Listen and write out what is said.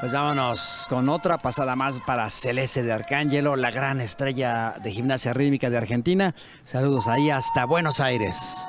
Pues vámonos con otra pasada más para Celeste de Arcángelo, la gran estrella de gimnasia rítmica de Argentina. Saludos ahí hasta Buenos Aires.